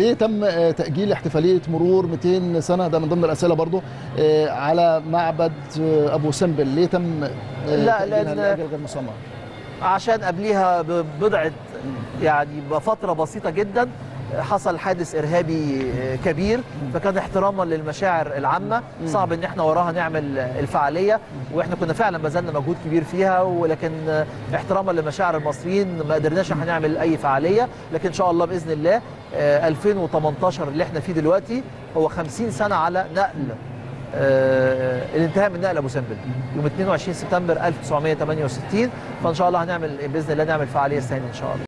ليه تم آه، تأجيل احتفالية مرور 200 سنة؟ ده من ضمن الأسئلة برضو. آه، على معبد آه، أبو سمبل. ليه تم لا، لأن- لأجل غير مسمى؟ عشان قبليها ببضعة يعني بفترة بسيطة جدا حصل حادث إرهابي كبير فكان احتراما للمشاعر العامة. صعب إن إحنا وراها نعمل الفعالية وإحنا كنا فعلا بذلنا مجهود كبير فيها ولكن احتراما لمشاعر المصريين ما قدرناش إحنا نعمل أي فعالية. لكن إن شاء الله بإذن الله 2018 اللي إحنا فيه دلوقتي هو 50 سنة على نقل آه، الانتهاء من نقل أبو سمبل. يوم 22 سبتمبر 1968 فإن شاء الله هنعمل بإذن الله نعمل فعالية ثانية إن شاء الله.